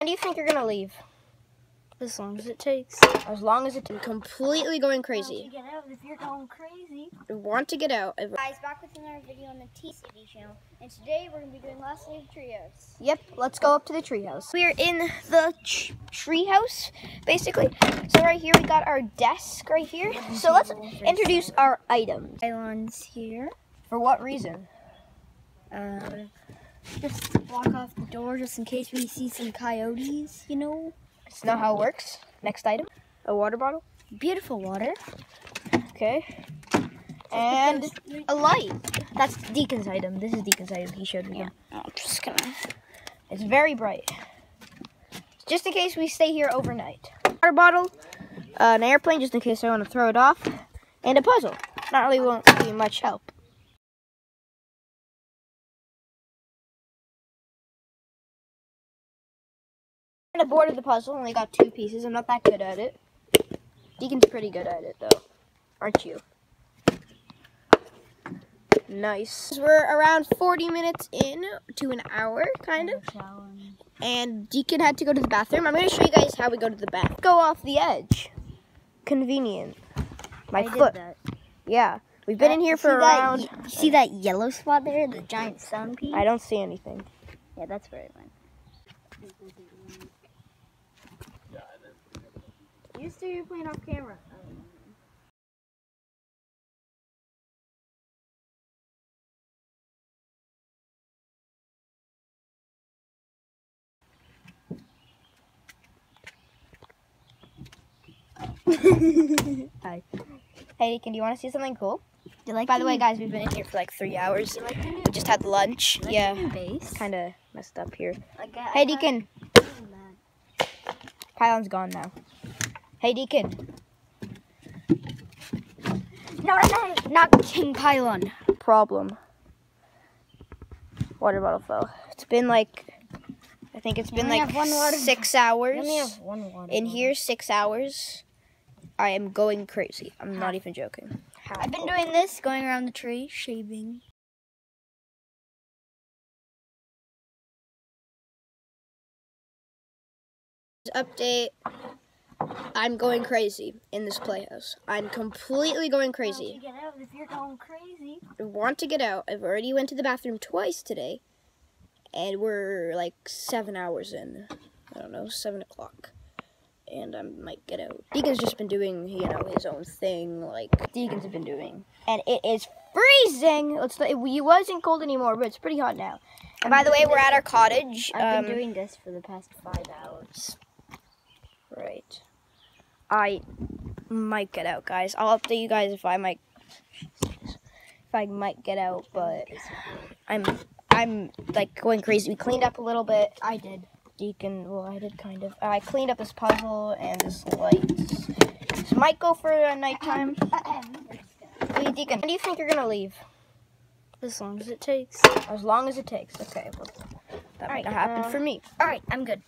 When do you think you're gonna leave? As long as it takes. As long as it's completely going crazy. get out if you're going crazy. I want to get out. Guys, back with another video on the TCD channel, and today we're gonna be doing Last League Trios. Yep, let's go up to the treehouse. We're in the ch- treehouse, basically. So right here we got our desk right here. So let's introduce our items. Islands here. For what reason? Uh, just block off the door just in case we see some coyotes, you know. It's not how it works. Next item, a water bottle. Beautiful water. Okay. And a light. That's Deacon's item. This is Deacon's item. He showed me. Yeah. I'm just gonna. It's very bright. Just in case we stay here overnight. Water bottle, uh, an airplane just in case I want to throw it off, and a puzzle. Not really won't be much help. And a board of the puzzle. Only got two pieces. I'm not that good at it. Deacon's pretty good at it though, aren't you? Nice. We're around 40 minutes in to an hour, kind of and Deacon had to go to the bathroom. I'm going to show you guys how we go to the bath. Go off the edge. Convenient. My foot. Yeah. We've been in here for around. That, see that yellow spot there, the giant centipede? I don't see anything. Yeah, that's very fine. You still you're playing off camera. Hi. Hey, Deacon, do you want to see something cool? Like By the way, guys, we've been in here for like three hours. We just had lunch. Yeah. base? Kind of messed up here. Like, Hey, Deacon. Pylon's gone now. Hey, Deacon. No, no, no, not King Pylon. Problem. Water bottle fell. It's been like, I think it's been like one water- six hours. Only have one water. in here six hours. I am going crazy. I'm not even joking. I've been doing this, going around the tree, shaving. Update. I'm going crazy in this playhouse. I'm completely going crazy. get out if you're going crazy. I want to get out. I've already went to the bathroom twice today, and we're like seven hours in. I don't know, seven o'clock, and I might get out. Deacon's just been doing, you know, his own thing, like Deacon's been doing, and it is freezing. It's it, it wasn't cold anymore, but it's pretty hot now. And by the way, we're at our cottage. I've um, been doing this for the past five hours. Right. I might get out, guys. I'll update you guys if I might if I might get out, but I'm I'm like going crazy. We cleaned up a little bit. I did. Deacon, well, I did kind of. I cleaned up this puzzle and this lights. This might go for a nighttime. Hey, Deacon, when do you think you're gonna leave? As long as it takes. As long as it takes. Okay, well, that might Alright, not happen uh, for me. All right, I'm good.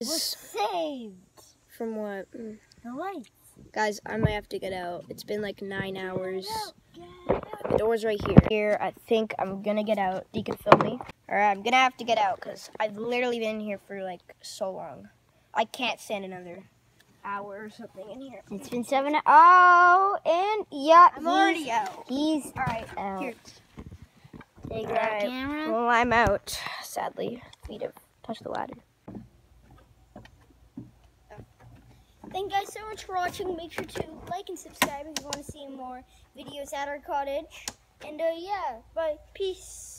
We're saved. From what? The lights. Guys, I might have to get out. It's been like nine hours. The door's right here. Here, I think I'm gonna get out. Deacon, film me. Alright, I'm gonna have to get out because I've literally been here for like so long. I can't stand another hour or something in here. It's been seven. Oh, and yeah, I'm he's, already out. He's Alright, out. here. Take All that right. camera. Well, I'm out, sadly. Feet have touched the ladder. Thank you guys so much for watching. Make sure to like and subscribe if you want to see more videos at our cottage. And uh, yeah, bye. Peace.